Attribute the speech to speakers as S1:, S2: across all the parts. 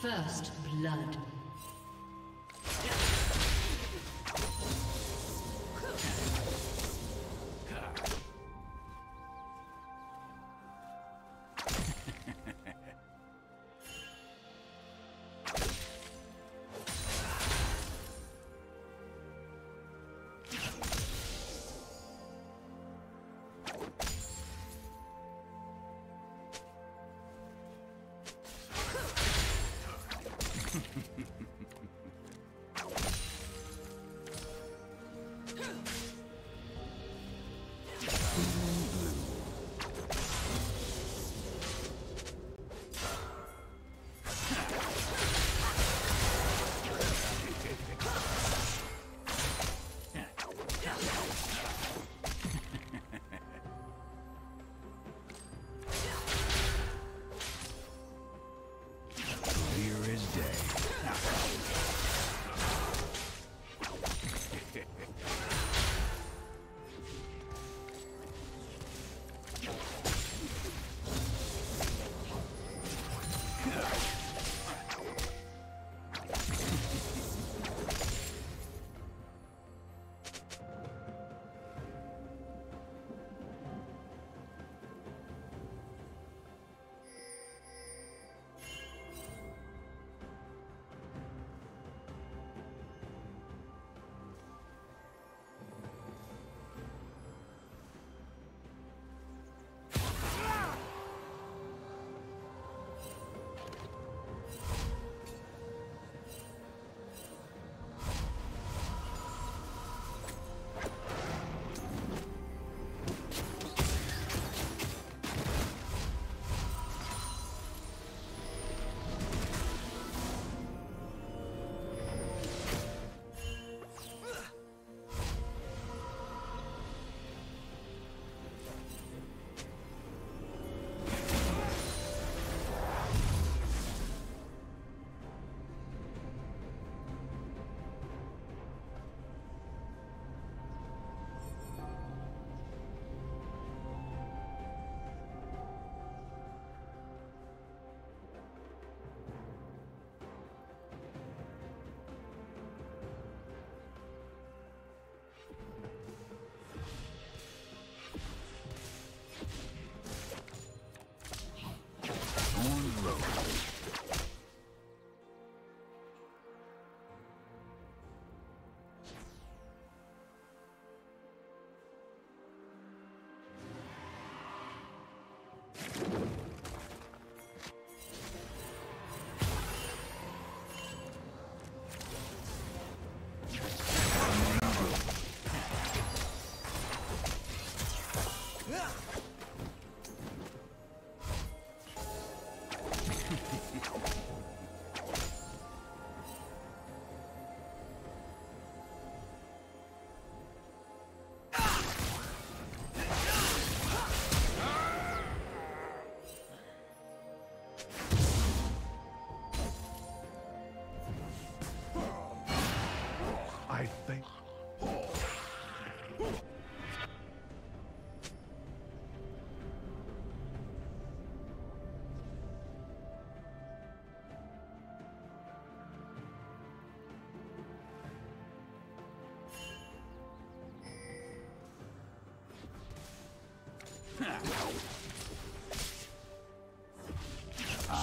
S1: First blood.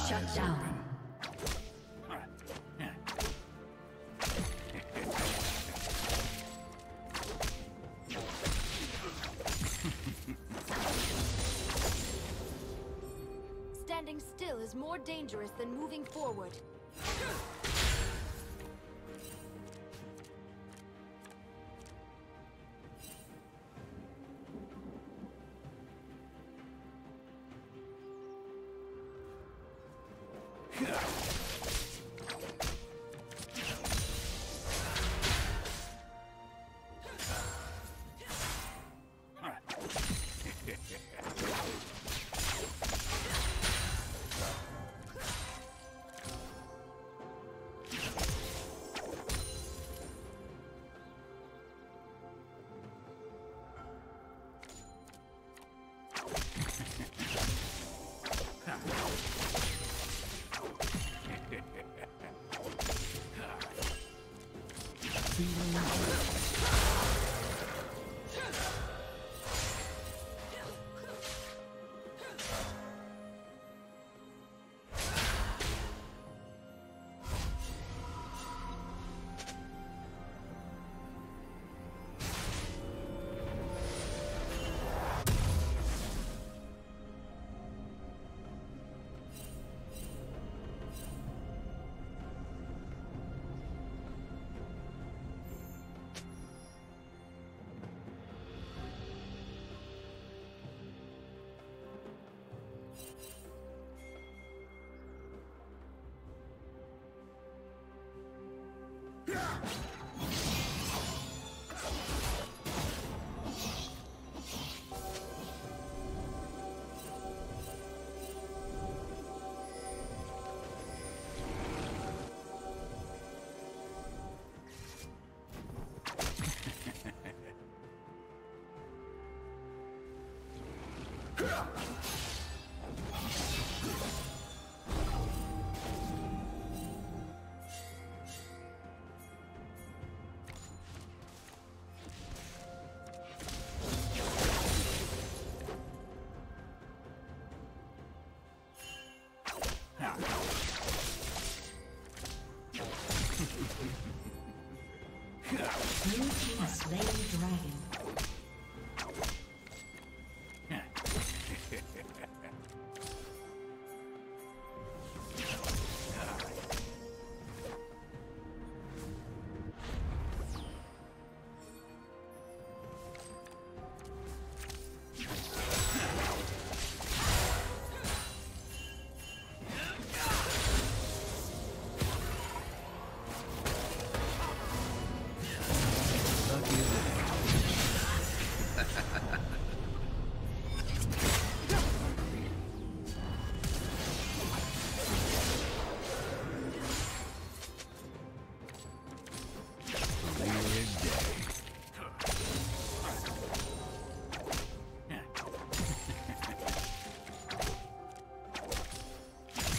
S1: Shut down.
S2: Standing still is more dangerous than moving forward. Yeah.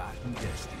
S1: No fighting destiny.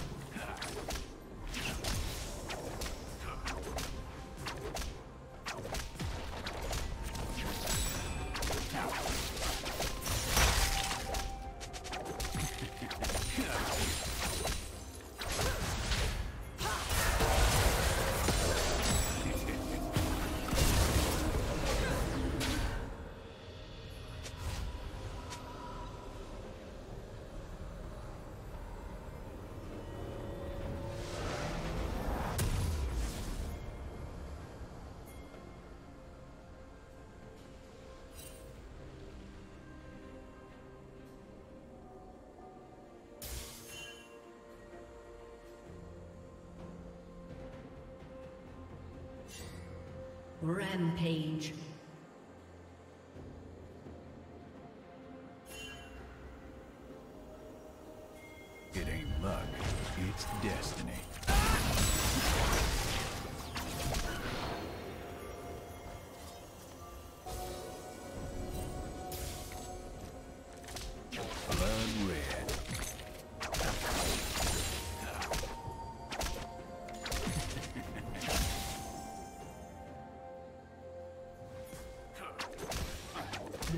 S2: Rampage.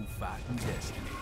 S1: Fighting destiny.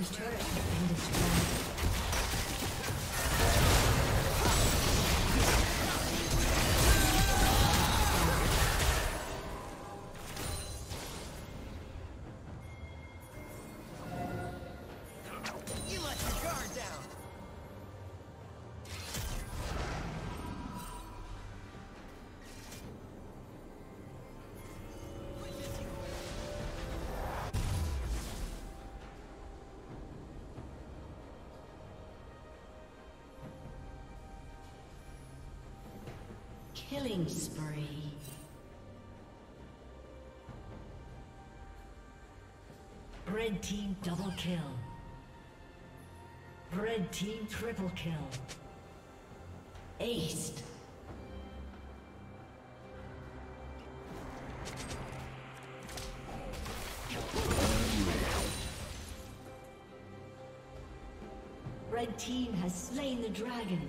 S2: Team's turret Killing spree. Red team double kill. Red team triple kill. Aced. Red team has slain the dragon.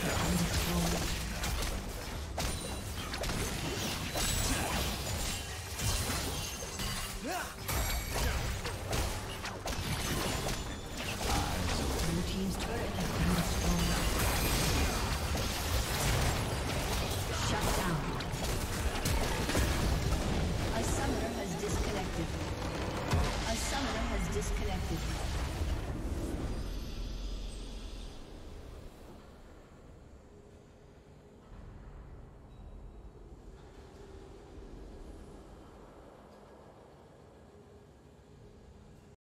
S2: Team's